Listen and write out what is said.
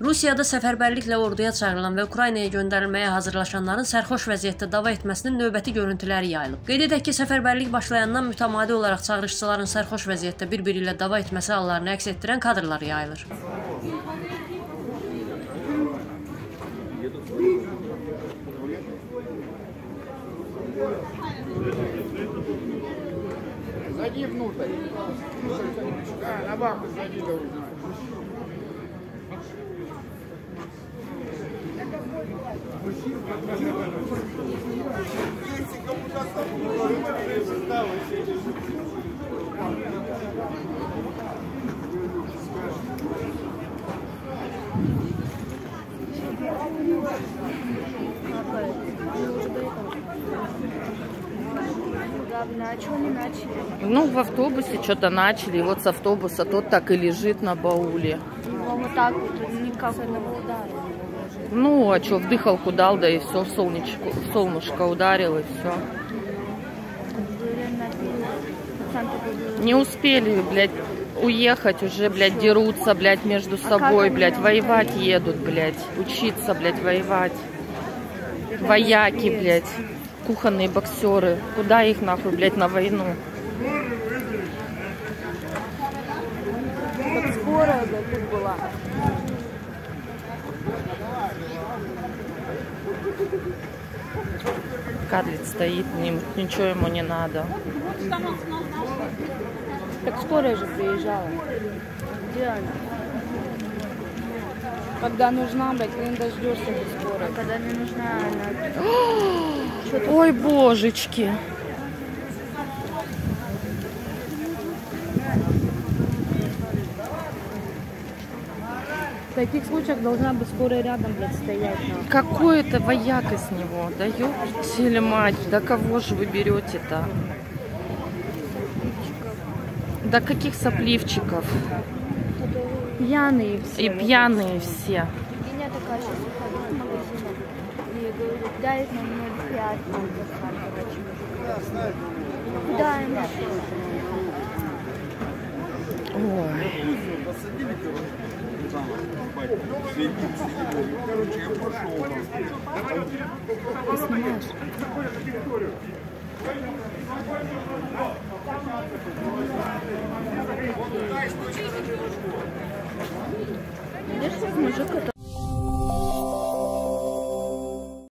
Rusiyada səfərbərliklə orduya çağırılan və Ukraynaya göndərilməyə hazırlaşanların sərxoş vəziyyətdə dava etməsinin növbəti görüntüləri yayılıb. Qeyd edək ki, səfərbərlik başlayandan mütəmadi olaraq çağırışçıların sərxoş vəziyyətdə bir-biri ilə dava etməsi hallarını əks etdirən kadrlar yayılır. Зайди внутрь. Да, на бабку зайди, да Ну, в автобусе что-то начали. И вот с автобуса тот так и лежит на бауле. Ну, вот так вот, никак одного удара. Ну, а что, в дыхалку дал, да и все, солнечко, солнышко ударил, и все. Не успели, блядь, уехать, уже, блядь, дерутся, блядь, между собой, как блядь, воевать едут, блядь, учиться, блядь, воевать. Вояки, блядь, кухонные боксеры. Куда их, нахуй, блядь, на войну? Скорая, да, тут была. Кадлит стоит, ним, ничего ему не надо. Так скорая же приезжала. Где она? Когда нужна, блядь, ты не дождешься этой скорой. Когда не нужна, она... Ой, божечки. В таких случаях должна быть скорая рядом, блядь, стоять. нахуй. Какой это вояка с него? Да ёптили мать, да кого же вы берете-то? Да каких сопливчиков? Пьяные все. И пьяные все. Меня такая сейчас выходит в магазин и говорит, дай нам 0,5 там, пацан, короче. Куда им Ой. Короче, я пошел. Ты снимаешь? Видишь, мужик, который